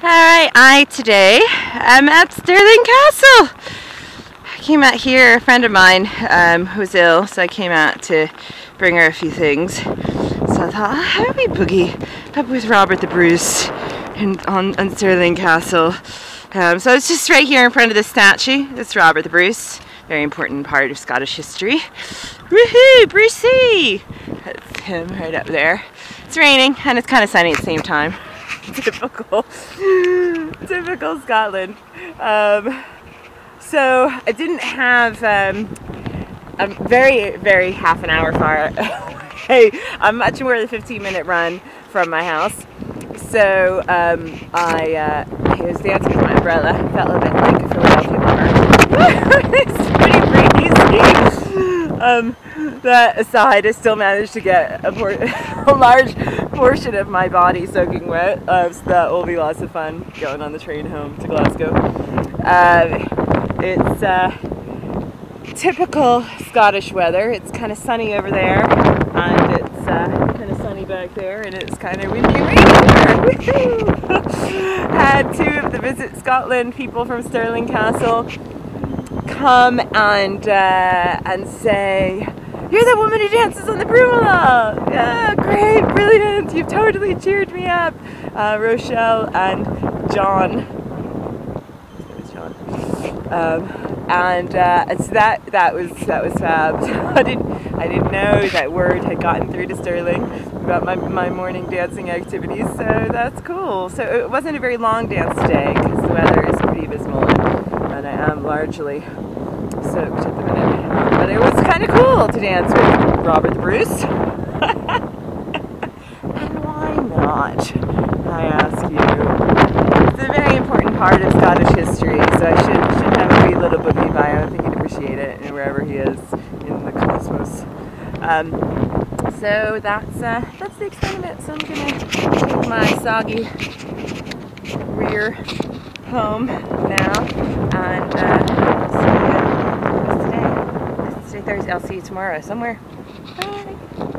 Alright, I today am at Stirling Castle. I came out here, a friend of mine um, was ill, so I came out to bring her a few things. So I thought, oh, how we boogie up with Robert the Bruce in, on, on Stirling Castle. Um, so it's just right here in front of the statue. It's Robert the Bruce, very important part of Scottish history. Woohoo, Brucey! That's him right up there. It's raining and it's kind of sunny at the same time. typical, typical Scotland. Um, so I didn't have um, a very, very half an hour far away. I'm much more than a 15 minute run from my house. So um, I uh, was dancing with my umbrella. Felt a bit like a Philadelphia Mummer. it's pretty crazy. Um, that aside, I still managed to get a, a large portion of my body soaking wet. Uh, so that will be lots of fun going on the train home to Glasgow. Uh, it's uh, typical Scottish weather. It's kind of sunny over there, and it's uh, kind of sunny back there, and it's kind of windy rainy here. Had two of the Visit Scotland people from Stirling Castle come and uh, and say you're the woman who dances on the Brummagh! Yeah, great, brilliant! You've totally cheered me up! Uh, Rochelle and John. John. Um, and, uh, and so that that was that was fab. I didn't I didn't know that word had gotten through to Stirling about my, my morning dancing activities. So that's cool. So it wasn't a very long dance today because the weather is pretty abysmal am largely soaked at the minute. But it was kind of cool to dance with Robert the Bruce. and why not, I ask you? It's a very important part of Scottish history, so I should, should have a wee little boogie bio. I think he'd appreciate it and wherever he is in the cosmos. Um, so that's uh, that's the extent of it. So I'm gonna take my soggy rear home now and uh, see you today. Thursday. I'll see you tomorrow somewhere. Bye.